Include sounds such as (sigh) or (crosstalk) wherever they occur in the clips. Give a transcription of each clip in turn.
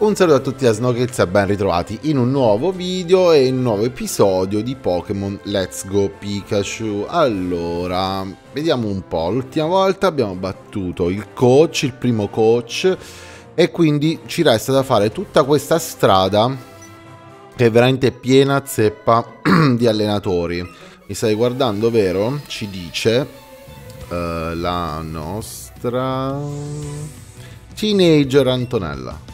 Un saluto a tutti da e ben ritrovati in un nuovo video e un nuovo episodio di Pokémon Let's Go Pikachu. Allora, vediamo un po', l'ultima volta abbiamo battuto il coach, il primo coach, e quindi ci resta da fare tutta questa strada che è veramente piena zeppa (clears throat) di allenatori. Mi stai guardando, vero? Ci dice uh, la nostra teenager Antonella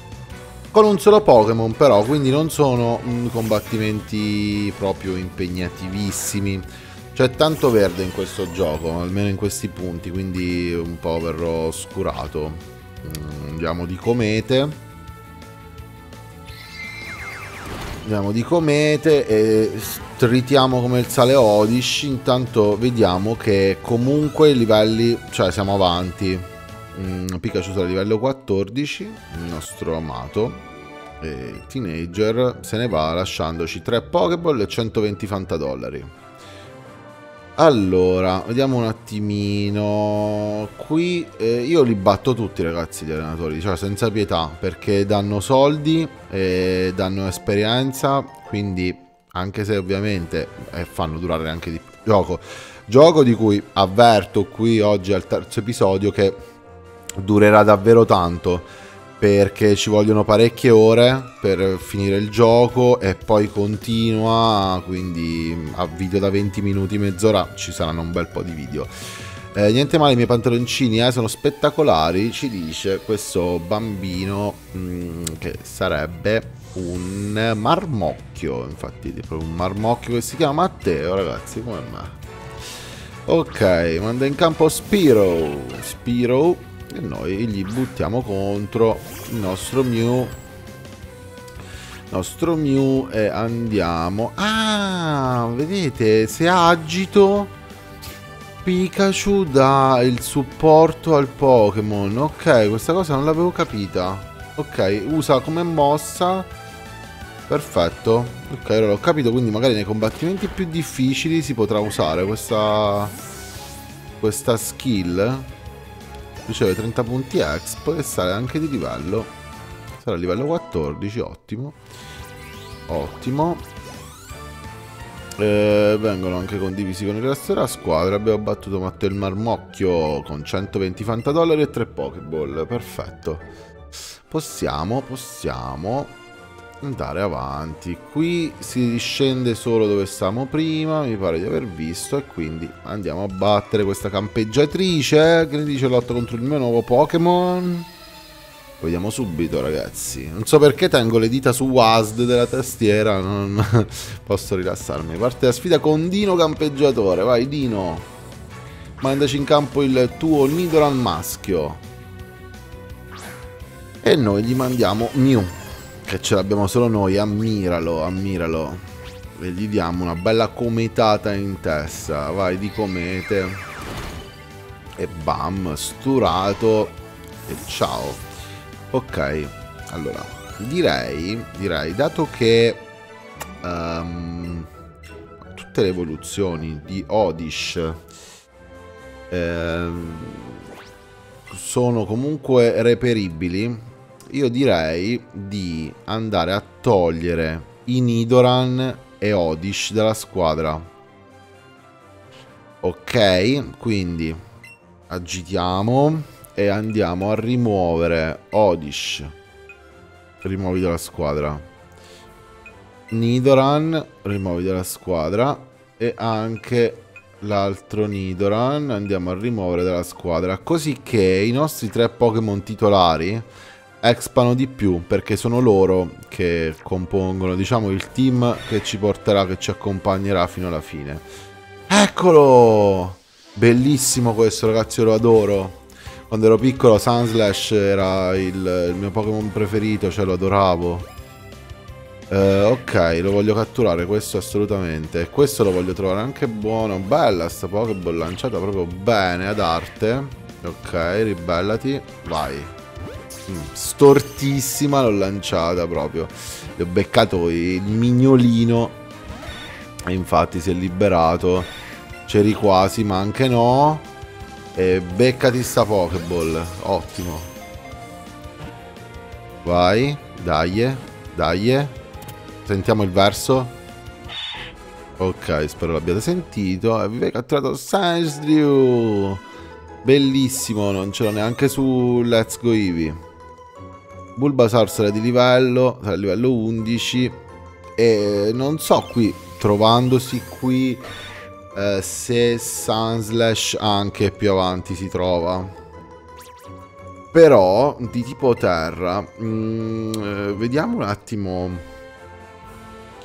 con un solo Pokémon però, quindi non sono mm, combattimenti proprio imegnativissimi. C'è tanto verde in questo gioco, almeno in questi punti, quindi un po' verrò oscurato. Mm, andiamo di comete. Andiamo di comete e tritiamo come il sale Odish. Intanto vediamo che comunque i livelli, cioè siamo avanti. Mm, Pikachu sarà livello 14, il nostro amato e teenager se ne va lasciandoci 3 Pokéball e 120 Fantadollari. Allora, vediamo un attimino. Qui eh, io li batto tutti ragazzi gli allenatori, cioè senza pietà, perché danno soldi e danno esperienza, quindi anche se ovviamente eh, fanno durare anche di più. Gioco. Gioco di cui avverto qui oggi al terzo episodio che durerà davvero tanto perché ci vogliono parecchie ore per finire il gioco e poi continua, quindi a video da 20 minuti, mezz'ora ci saranno un bel po' di video. Eh, niente male, i miei pantaloncini eh, sono spettacolari, ci dice questo bambino mh, mm, che sarebbe un marmocchio, infatti è proprio un marmocchio che si chiama Matteo, ragazzi, come me. Ok, manda in campo Spiro, Spiro e noi gli buttiamo contro. Il nostro Mew. Nostro Mew e andiamo. Ah vedete se agito Pikachu dà il supporto al Pokémon. Ok questa cosa non l'avevo capita. Ok usa come mossa. Perfetto. Ok allora ho capito quindi magari nei combattimenti più difficili si potrà usare questa questa skill riceve 30 punti exp e sale anche di livello. Sarà livello 14 ottimo. Ottimo. Eh, vengono anche condivisi con il resto della squadra. Abbiamo battuto Matteo il Marmocchio con 120 fantadollari e 3 pokeball perfetto. Possiamo possiamo andare avanti. Qui si riscende solo dove stavamo prima mi pare di aver visto e quindi andiamo a battere questa campeggiatrice eh, che ne dice lotta contro il mio nuovo Pokémon? Vediamo subito ragazzi. Non so perché tengo le dita su WASD della tastiera non (laughs) posso rilassarmi. Parte la sfida con Dino campeggiatore. Vai Dino. Mandaci in campo il tuo Nidoran maschio. E noi gli mandiamo Mew che ce l'abbiamo solo noi, ammiralo, ammiralo. E gli diamo una bella cometata in testa, vai di comete. E bam, sturato. E ciao. Ok, allora, direi, direi, dato che um, tutte le evoluzioni di Odish um, sono comunque reperibili io direi di andare a togliere i Nidoran e Odish dalla squadra. Ok, quindi agitiamo e andiamo a rimuovere Odish. Rimuovi dalla squadra. Nidoran, rimuovi dalla squadra. E anche l'altro Nidoran andiamo a rimuovere dalla squadra. Così che i nostri tre Pokémon titolari expano di più perché sono loro che compongono diciamo il team che ci porterà che ci accompagnerà fino alla fine. Eccolo! Bellissimo questo ragazzi io lo adoro. Quando ero piccolo Sunslash era il, il mio Pokémon preferito cioè lo adoravo. Eh, ok lo voglio catturare questo assolutamente. E questo lo voglio trovare anche buono. Bella sta Pokéball lanciata proprio bene ad arte. Ok ribellati. Vai stortissima l'ho lanciata proprio. Le ho beccato il mignolino e infatti si è liberato. C'eri quasi, ma anche no. E beccati sta Pokéball. Ottimo. Vai, dai, dai. Sentiamo il verso. Ok, spero l'abbiate sentito. E vi avete catturato Sandrew. Bellissimo, non ce l'ho neanche su Let's Go Eevee. Bulbasaur sarà di livello, sarà livello 11. E non so qui, trovandosi qui, eh, se Sunslash anche più avanti si trova. Però, di tipo terra, mh, mm, eh, vediamo un attimo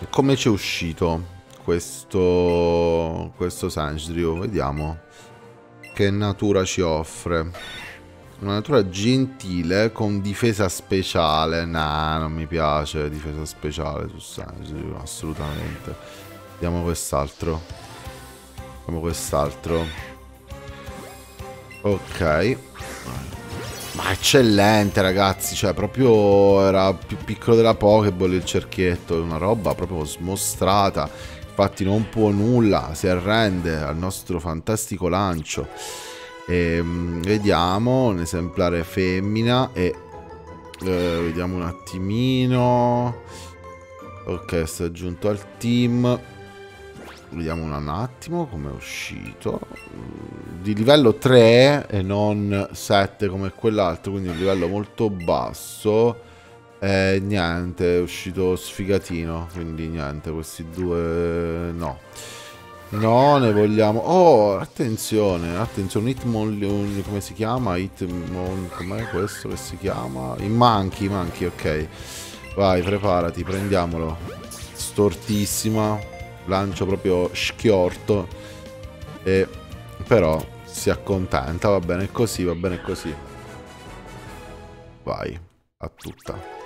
come ci è uscito questo, questo Sandrew. Vediamo che natura ci offre. Una natura gentile con difesa speciale. Nah, non mi piace difesa speciale su Sanji, assolutamente. Vediamo quest'altro. Vediamo quest'altro. Ok. Ma eccellente ragazzi, cioè proprio era più piccolo della Pokéball il cerchietto, una roba proprio smostrata. Infatti non può nulla, si arrende al nostro fantastico lancio. E, um, vediamo un esemplare femmina e eh, vediamo un attimino. Ok, sta aggiunto al team. Vediamo un attimo come è uscito. Di livello 3 e non 7 come quell'altro, quindi un livello molto basso. E niente, è uscito sfigatino, quindi niente, questi due no. No, ne vogliamo... Oh, attenzione, attenzione, Hitmon... Come si chiama? Hitmon... Com'è questo che si chiama? I manchi, i manchi, ok. Vai, preparati, prendiamolo. Stortissima. Lancio proprio schiorto. E... Però si accontenta, va bene così, va bene così. Vai, a tutta.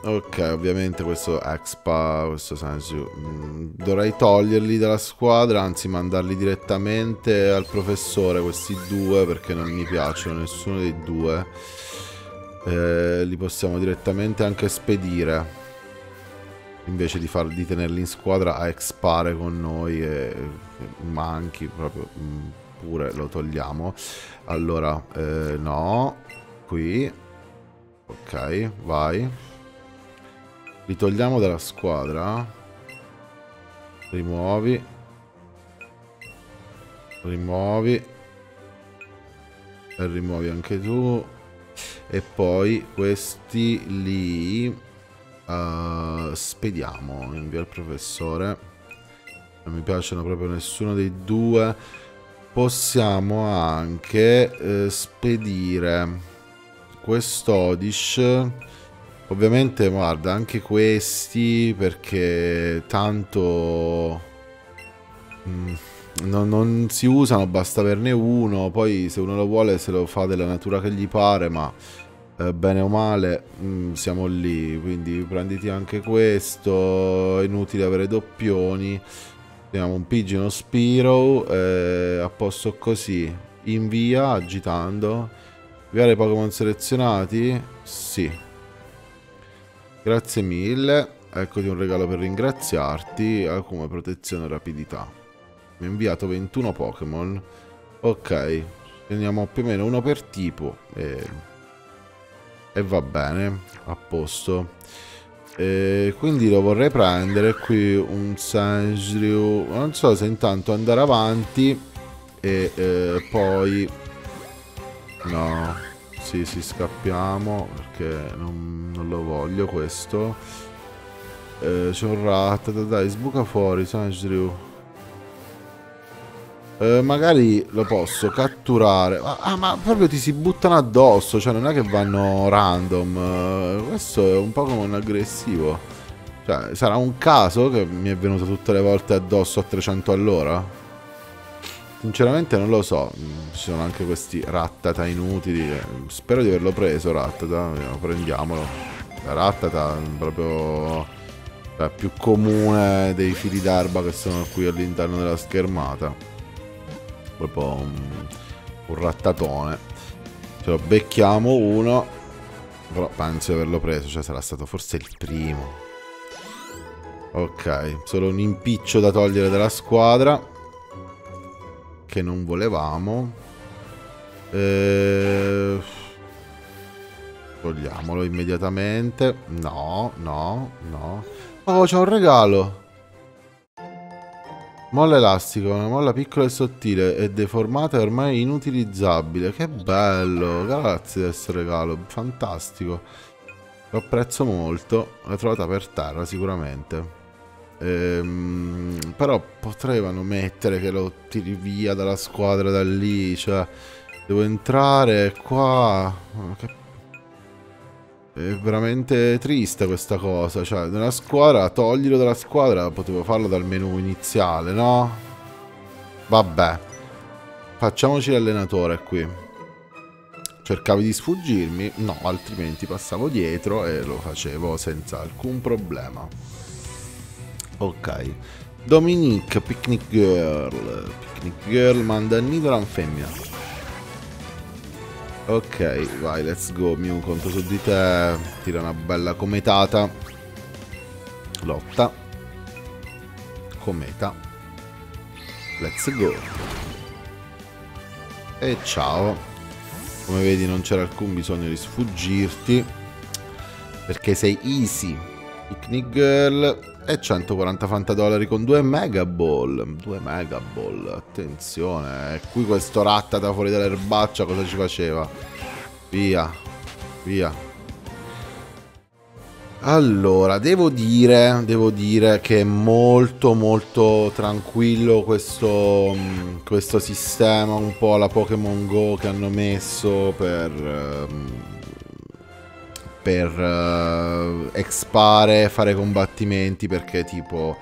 Ok, ovviamente questo Expa, questo Sansu, mm, dovrei toglierli dalla squadra, anzi mandarli direttamente al professore, questi due, perché non mi piacciono nessuno dei due. Eh, li possiamo direttamente anche spedire, invece di, far, di tenerli in squadra a expare con noi e, e manchi, proprio mm, pure lo togliamo. Allora, eh, no, qui, ok, vai. Li togliamo dalla squadra. Rimuovi. Rimuovi. E rimuovi anche tu. E poi questi li uh, spediamo. Invia il professore. Non mi piacciono proprio nessuno dei due. Possiamo anche uh, spedire quest'Odish Ovviamente, guarda, anche questi perché tanto mm, non, non, si usano, basta averne uno, poi se uno lo vuole se lo fa della natura che gli pare, ma eh, bene o male mm, siamo lì, quindi prenditi anche questo, inutile avere doppioni. Abbiamo un Pidgey, uno Spiro, eh, a posto così, invia agitando, inviare Pokémon selezionati, sì. Grazie mille, eccoti un regalo per ringraziarti, eh, come protezione e rapidità. Mi ha inviato 21 Pokémon. Ok, teniamo più o meno uno per tipo e, e va bene, a posto. E quindi lo vorrei prendere qui un Sandrew, non so se intanto andare avanti e eh, poi... No, sì, sì, scappiamo perché non, non lo voglio questo. Eh, c'è un rat, dai, sbuca fuori, Sanjrew. Eh, magari lo posso catturare. Ah, ma proprio ti si buttano addosso, cioè non è che vanno random. Eh, questo è un Pokémon aggressivo. Cioè, sarà un caso che mi è venuto tutte le volte addosso a 300 all'ora? Sinceramente non lo so, ci sono anche questi rattata inutili. Spero di averlo preso rattata, prendiamolo. La rattata è proprio la più comune dei fili d'erba che sono qui all'interno della schermata. Proprio un, un rattatone. Ce lo becchiamo uno, però penso di averlo preso, cioè sarà stato forse il primo. Ok, solo un impiccio da togliere dalla squadra che non volevamo. Eh... Togliamolo immediatamente. No, no, no. Oh, c'è un regalo. Molla elastico, una molla piccola e sottile e deformata e ormai inutilizzabile. Che bello, grazie di questo regalo, fantastico. Lo apprezzo molto, l'ho trovata per terra sicuramente. Ehm, però potevano mettere che lo tiri via dalla squadra da lì, cioè devo entrare qua. È veramente triste questa cosa. Cioè, nella squadra, toglilo dalla squadra, potevo farlo dal menu iniziale, no? Vabbè. Facciamoci l'allenatore qui. Cercavi di sfuggirmi? No, altrimenti passavo dietro e lo facevo senza alcun problema. Ok. Dominique, Picnic Girl. Picnic Girl manda Nidoran femmina. Ok, vai, let's go. Mew conto su di te. Tira una bella cometata. Lotta. Cometa. Let's go. E ciao. Come vedi non c'era alcun bisogno di sfuggirti. Perché sei easy. Picnic Girl. E 140 fanta dollari con 2 mega ball. 2 mega attenzione. E qui questo ratta da fuori dall'erbaccia cosa ci faceva? Via, via. Allora, devo dire, devo dire che è molto molto tranquillo questo, questo sistema, un po' alla Pokémon Go che hanno messo per... Um, per uh, expare, fare combattimenti perché tipo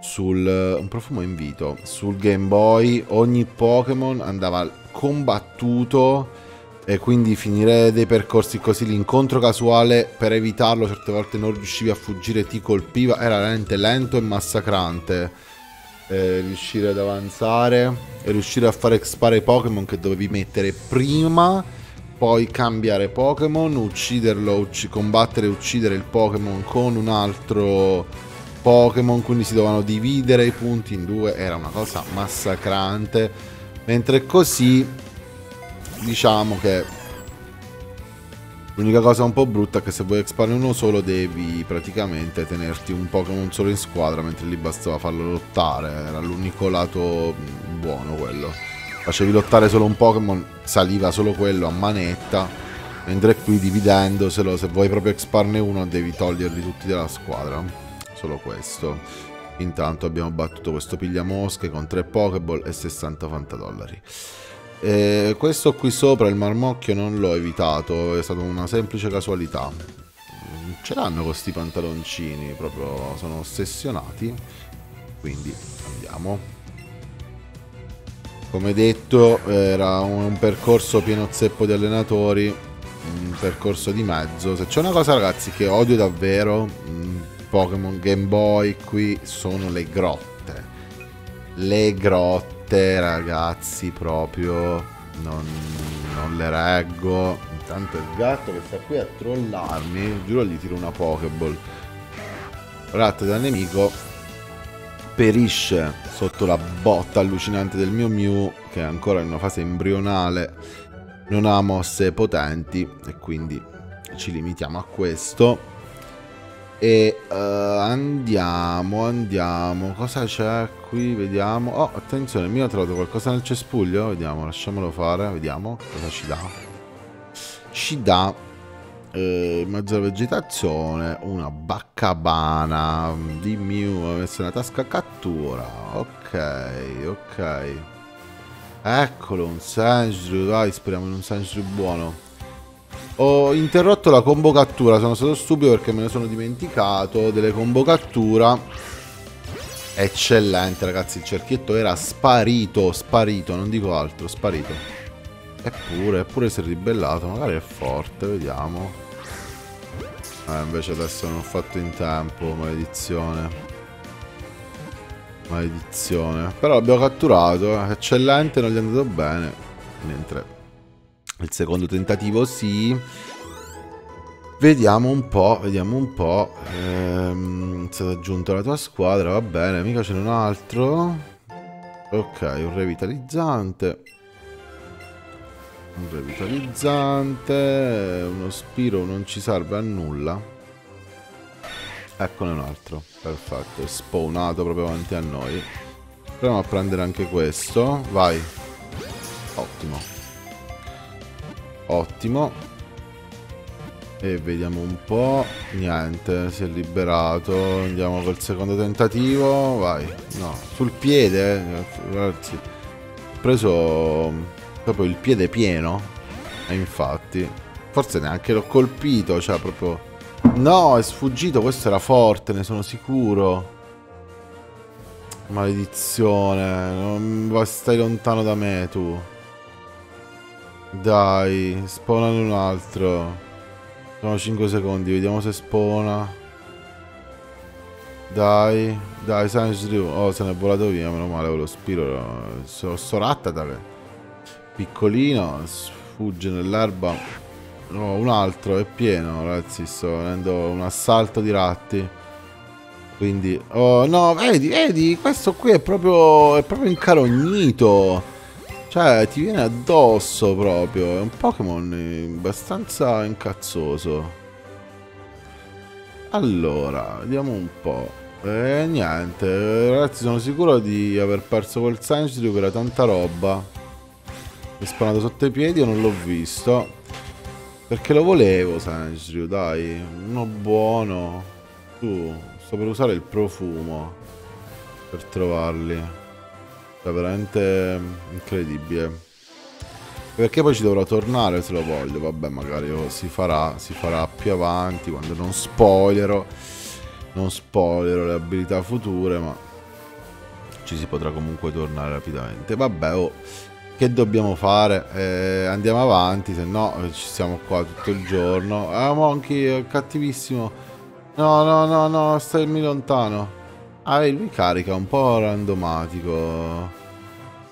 sul un profumo invito sul Game Boy ogni Pokémon andava combattuto e quindi finire dei percorsi così. L'incontro casuale per evitarlo certe volte non riuscivi a fuggire ti colpiva era veramente lento e massacrante. Eh, riuscire ad avanzare e riuscire a fare expare i Pokémon che dovevi mettere prima poi cambiare Pokémon, ucciderlo, ucc combattere e uccidere il Pokémon con un altro Pokémon, quindi si dovevano dividere i punti in due, era una cosa massacrante. Mentre così, diciamo che l'unica cosa un po' brutta è che se vuoi expare uno solo devi praticamente tenerti un Pokémon solo in squadra, mentre lì bastava farlo lottare, era l'unico lato buono quello facevi lottare solo un Pokémon, saliva solo quello a manetta, mentre qui dividendoselo, se vuoi proprio exparne uno devi toglierli tutti dalla squadra, solo questo. Intanto abbiamo battuto questo pigliamosche con 3 Pokéball e 60 fanta dollari. E questo qui sopra, il marmocchio, non l'ho evitato, è stata una semplice casualità. Ce l'hanno questi pantaloncini, proprio sono ossessionati. Quindi andiamo. Come detto era un percorso pieno zeppo di allenatori, un percorso di mezzo. Se c'è una cosa ragazzi che odio davvero, mm, Pokémon Game Boy qui sono le grotte. Le grotte ragazzi proprio non, non le reggo. Intanto il gatto che sta qui a trollarmi, giuro gli tiro una Pokéball. Ratto da nemico perisce sotto la botta allucinante del mio Mew che è ancora in una fase embrionale non ha mosse potenti e quindi ci limitiamo a questo. E uh, andiamo andiamo. Cosa c'è qui? Vediamo. Oh attenzione il mio ha trovato qualcosa nel cespuglio? Vediamo lasciamolo fare vediamo cosa ci dà. Ci dà eh, in vegetazione una baccabana di Mew ha messo una tasca cattura. Ok ok. Eccolo un Sandshrew dai speriamo in un Sandshrew buono. Ho interrotto la combo cattura sono stato stupido perché me ne sono dimenticato delle combo cattura eccellente ragazzi il cerchietto era sparito sparito non dico altro sparito Eppure, eppure si è ribellato, magari è forte, vediamo. Eh, invece adesso non ho fatto in tempo, maledizione. Maledizione. Però l'abbiamo catturato, eh. eccellente, non gli è andato bene. Mentre il secondo tentativo sì. Vediamo un po', vediamo un po'. Ehm, è stato aggiunto alla tua squadra, va bene, mica c'è un altro. Ok, un revitalizzante. Un revitalizzante. Uno spiro non ci serve a nulla. Eccone un altro. Perfetto. È spawnato proprio avanti a noi. Proviamo a prendere anche questo. Vai. Ottimo. Ottimo. E vediamo un po'. Niente, si è liberato. Andiamo col secondo tentativo. Vai. No, sul piede. Eh. Ragazzi. Ho preso proprio il piede pieno. E infatti. Forse neanche l'ho colpito. Cioè, proprio. No, è sfuggito. Questo era forte, ne sono sicuro. Maledizione. Non stai lontano da me, tu. Dai, spawnane un altro. Sono 5 secondi, vediamo se spawna. Dai, dai, Sanjru. Oh, se ne è volato via, meno male lo spiro. Sto, sto Rattata piccolino, sfugge nell'erba. Oh, un altro, è pieno, ragazzi, sto venendo un assalto di ratti. Quindi, oh no, vedi, vedi, questo qui è proprio, è proprio incarognito. Cioè, ti viene addosso proprio. È un Pokémon abbastanza incazzoso. Allora, vediamo un po'. E eh, niente, ragazzi, sono sicuro di aver perso quel che era tanta roba. Mi è spawnato sotto i piedi, io non l'ho visto. Perché lo volevo, Sandshrew, dai. Uno buono. Tu, sto per usare il profumo. Per trovarli. È veramente incredibile. Perché poi ci dovrò tornare se lo voglio. Vabbè, magari si farà, si farà più avanti quando non spoilerò. Non spoilerò le abilità future, ma ci si potrà comunque tornare rapidamente. Vabbè, oh, che dobbiamo fare? Eh, andiamo avanti, se no eh, ci siamo qua tutto il giorno. Ah, Monkey, è cattivissimo. No, no, no, no, stai lontano. Ah, lui carica un po' randomatico.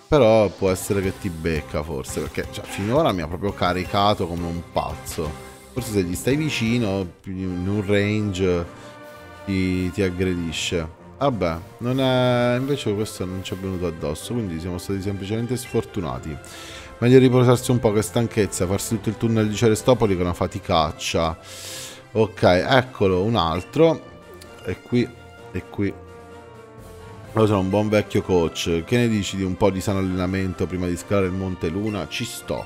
Però può essere che ti becca forse, perché cioè, finora mi ha proprio caricato come un pazzo. Forse se gli stai vicino, in un range, ti, ti aggredisce. Vabbè, non è... invece questo non ci è venuto addosso, quindi siamo stati semplicemente sfortunati. Meglio riposarsi un po' che stanchezza, farsi tutto il tunnel di Cerestopoli che una faticaccia. Ok, eccolo, un altro. E qui, e qui io sono un buon vecchio coach. Che ne dici di un po' di sano allenamento prima di scalare il Monte Luna? Ci sto.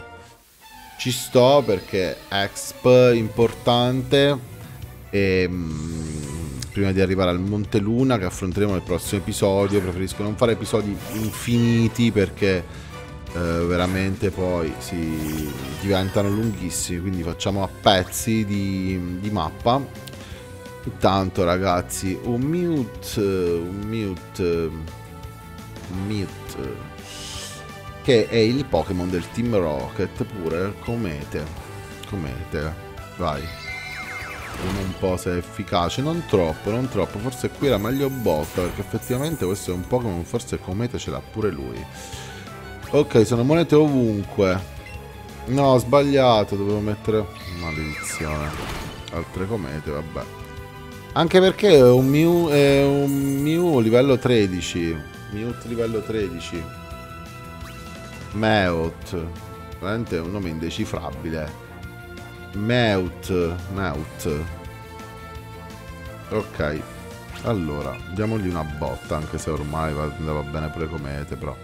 Ci sto perché exp importante. E, mh, prima di arrivare al Monte Luna che affronteremo nel prossimo episodio. Preferisco non fare episodi infiniti perché eh, veramente poi si diventano lunghissimi. Quindi facciamo a pezzi di, di mappa Intanto ragazzi, un mute, un mute, un mute, che è il Pokémon del Team Rocket, pure Comete, Comete, vai. Vediamo un po' se è efficace, non troppo, non troppo, forse qui era meglio botta, perché effettivamente questo è un Pokémon, forse Comete ce l'ha pure lui. Ok, sono monete ovunque. No, ho sbagliato, dovevo mettere... Maledizione. Altre comete, vabbè. Anche perché è un Mew, è un Mew livello 13. Mute livello 13. Meut. Veramente è un nome indecifrabile. Meut. Meut. Ok. Allora, diamogli una botta, anche se ormai andava bene pure comete, però.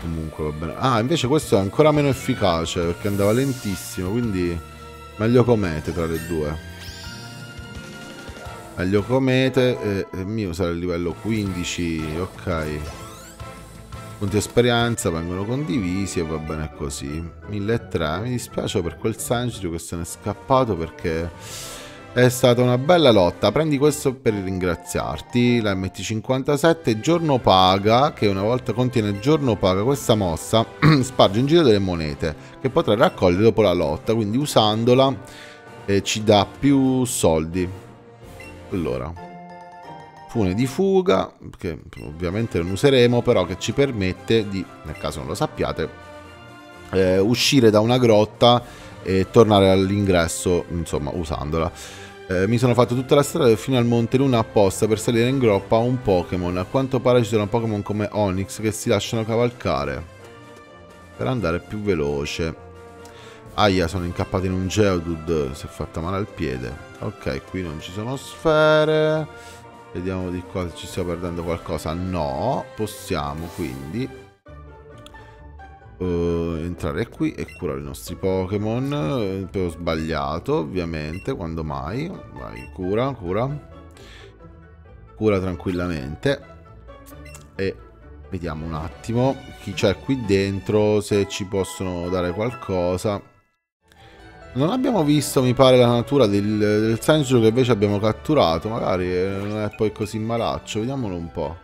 Comunque va bene. Ah, invece questo è ancora meno efficace, perché andava lentissimo, quindi meglio comete tra le due. Meglio comete. Eh, il mio sarà il livello 15. Ok. Punti esperienza vengono condivisi e va bene così. 1003. Mi dispiace per quel Sanjiro che se n'è scappato perché è stata una bella lotta. Prendi questo per ringraziarti. La MT57 giorno paga, che una volta contiene giorno paga, questa mossa (clears throat) sparge in giro delle monete che potrai raccogliere dopo la lotta. Quindi usandola eh, ci dà più soldi. Allora, fune di fuga, che ovviamente non useremo, però che ci permette di, nel caso non lo sappiate, eh, uscire da una grotta e tornare all'ingresso, insomma, usandola. Eh, mi sono fatto tutta la strada fino al Monte Luna apposta per salire in groppa a un Pokémon. A quanto pare ci sono Pokémon come Onyx che si lasciano cavalcare per andare più veloce. Aia, sono incappato in un Geodude, si è fatta male al piede. Ok, qui non ci sono sfere. Vediamo di qua se ci stiamo perdendo qualcosa. No, possiamo quindi uh, entrare qui e curare i nostri Pokémon. Eh, ho sbagliato, ovviamente, quando mai. Vai, cura, cura. Cura tranquillamente. E vediamo un attimo chi c'è qui dentro, se ci possono dare qualcosa. Non abbiamo visto, mi pare, la natura del, del Sanjo che invece abbiamo catturato. Magari eh, non è poi così malaccio. Vediamolo un po'.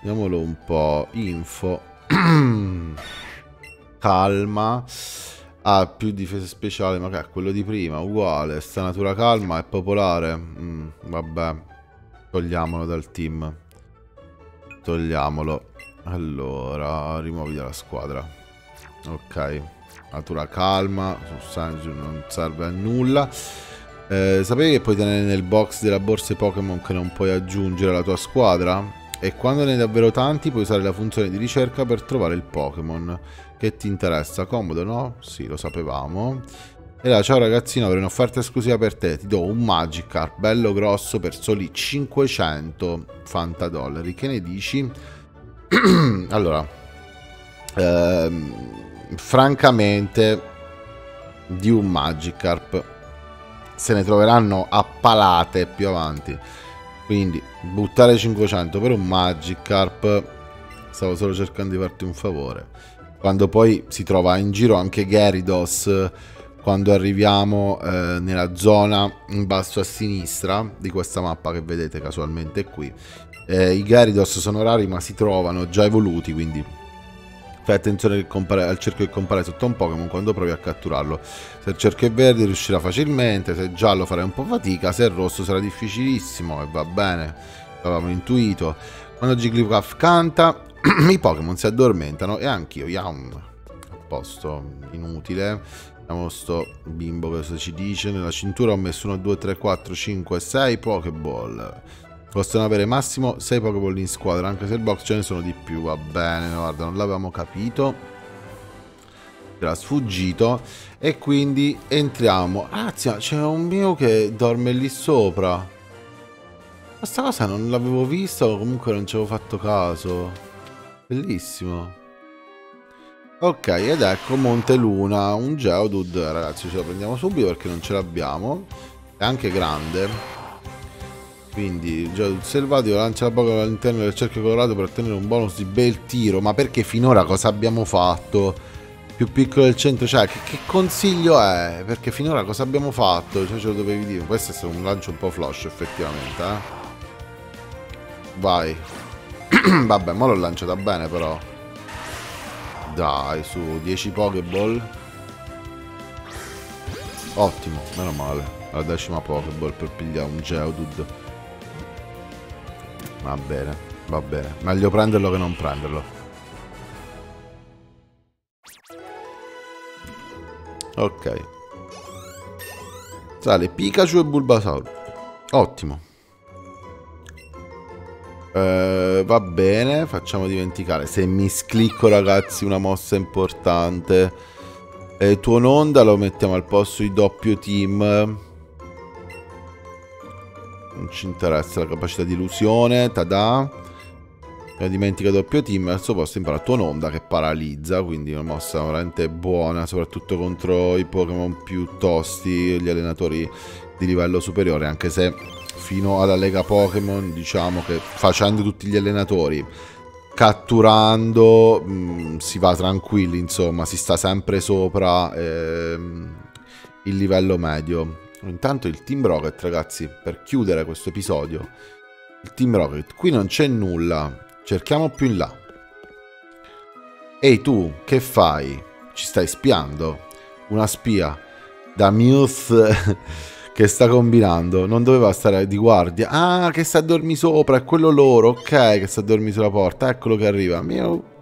Vediamolo un po'. Info. (clears throat) calma. Ha più difesa speciale, ma che è quello di prima? Uguale. Sta natura calma è popolare. Mm, vabbè. Togliamolo dal team. Togliamolo. Allora, rimuovi dalla squadra. Ok natura calma, su Sanju non serve a nulla. Eh, sapevi che puoi tenere nel box della borsa Pokémon che non puoi aggiungere alla tua squadra? E quando ne hai davvero tanti puoi usare la funzione di ricerca per trovare il Pokémon che ti interessa. Comodo, no? Sì, lo sapevamo. E là, ciao ragazzino, avrei un'offerta esclusiva per te. Ti do un Magikarp bello grosso per soli 500 Fanta dollari. Che ne dici? (clears throat) allora, ehm, francamente di un Magikarp. Se ne troveranno a palate più avanti. Quindi buttare 500 per un Magikarp stavo solo cercando di farti un favore. Quando poi si trova in giro anche Gyarados quando arriviamo eh, nella zona in basso a sinistra di questa mappa che vedete casualmente qui eh, i Gyarados sono rari ma si trovano già evoluti quindi Fai attenzione al cerchio che compare sotto un Pokémon quando provi a catturarlo. Se il cerchio è verde riuscirà facilmente, se è giallo farai un po' fatica, se è rosso sarà difficilissimo e va bene, l'avevamo intuito. Quando Jigglypuff canta, (clears throat) i Pokémon si addormentano e anch'io, Yam, a posto, inutile. Vediamo sto bimbo cosa ci dice. Nella cintura ho messo 1, 2, 3, 4, 5, 6 Pokéball. Possono avere massimo 6 Pokéball in squadra, anche se il box ce ne sono di più, va bene, guarda, non l'avevamo capito. Era sfuggito. E quindi entriamo. Ah, c'è un mio che dorme lì sopra. Questa cosa non l'avevo vista o comunque non ci avevo fatto caso. Bellissimo. Ok, ed ecco Monte Luna, un Geodude, ragazzi, ce lo prendiamo subito perché non ce l'abbiamo. È anche grande. Quindi già selvatico lancia la Pokémon all'interno del cerchio colorato per ottenere un bonus di bel tiro. Ma perché finora cosa abbiamo fatto? Più piccolo del centro, cioè che, che consiglio è? Perché finora cosa abbiamo fatto? Cioè ce lo dovevi dire. Questo è stato un lancio un po' flush effettivamente, eh? Vai. (clears throat) Vabbè, ma l'ho lanciata bene però. Dai, su 10 Pokéball. Ottimo, meno male. La decima Pokéball per pigliare un Geodude. Va bene, va bene. Meglio prenderlo che non prenderlo. Ok. Sale Pikachu e Bulbasaur. Ottimo. Eh, va bene, facciamo dimenticare. Se mi sclicco ragazzi una mossa importante. Eh, tuo Nonda lo mettiamo al posto di doppio team non ci interessa la capacità di illusione, tada. Dimentica doppio team, al suo posto impara tua onda che paralizza, quindi una mossa veramente buona, soprattutto contro i Pokémon più tosti, gli allenatori di livello superiore, anche se fino alla Lega Pokémon diciamo che facendo tutti gli allenatori catturando mh, mm, si va tranquilli insomma si sta sempre sopra ehm, il livello medio Intanto il Team Rocket, ragazzi, per chiudere questo episodio, il Team Rocket, qui non c'è nulla, cerchiamo più in là. Ehi tu, che fai? Ci stai spiando? Una spia da Muse (laughs) che sta combinando, non doveva stare di guardia. Ah, che sta a dormire sopra, è quello loro, ok, che sta a dormire sulla porta, eccolo che arriva. Mio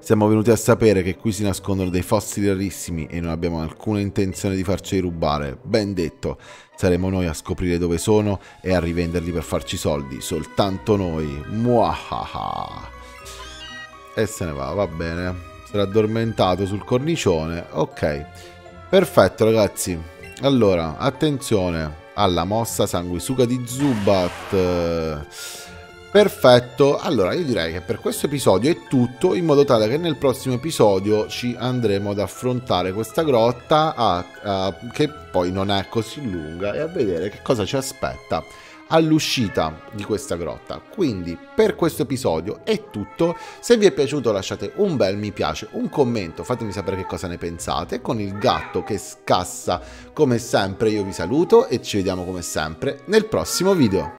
siamo venuti a sapere che qui si nascondono dei fossili rarissimi e non abbiamo alcuna intenzione di farceli rubare. Ben detto, saremo noi a scoprire dove sono e a rivenderli per farci soldi. Soltanto noi. Muahaha. E se ne va, va bene. Era addormentato sul cornicione. Ok. Perfetto, ragazzi. Allora, attenzione alla mossa sanguisuga di Zubat. Perfetto, allora io direi che per questo episodio è tutto, in modo tale che nel prossimo episodio ci andremo ad affrontare questa grotta a, a, che poi non è così lunga e a vedere che cosa ci aspetta all'uscita di questa grotta. Quindi per questo episodio è tutto, se vi è piaciuto lasciate un bel mi piace, un commento, fatemi sapere che cosa ne pensate, con il gatto che scassa come sempre io vi saluto e ci vediamo come sempre nel prossimo video.